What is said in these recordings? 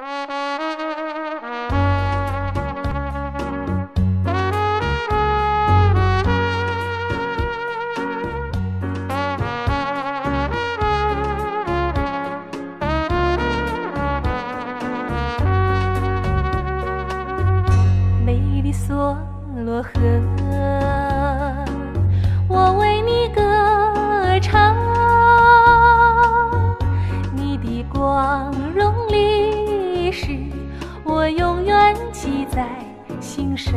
美 心上。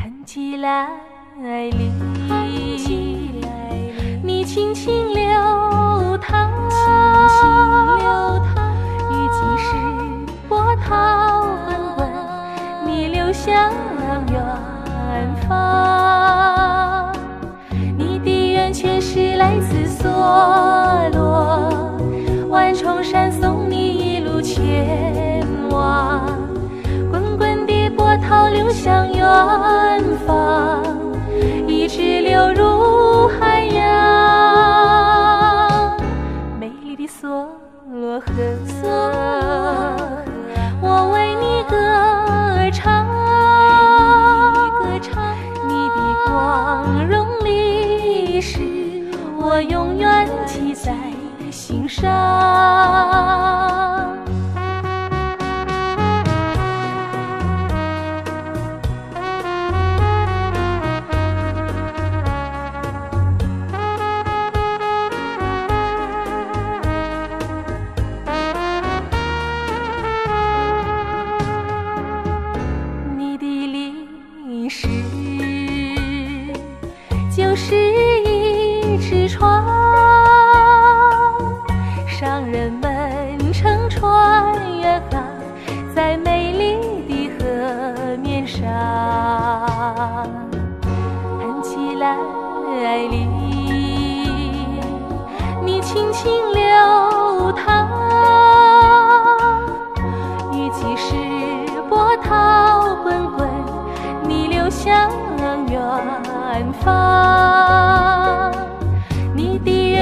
痕迹来哩，你轻轻流淌，雨季时波涛滚滚，你流向远方。你的源泉是来自梭罗，万重山送你一路前流向远方，一直流入海洋。美丽的梭罗河，我为你歌唱，你的光荣历史，我永远记在心上。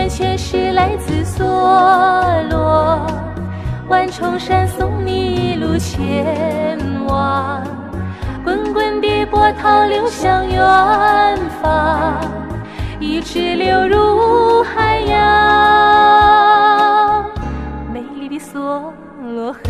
全是来自梭罗，万重山送你一路前往。滚滚的波涛流向远方，一直流入海洋。美丽的梭罗河，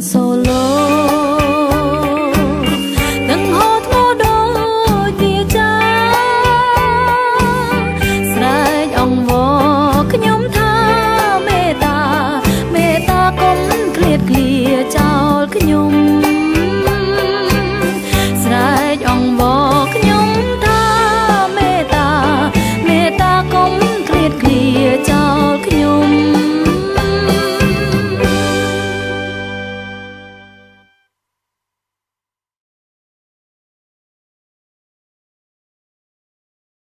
so low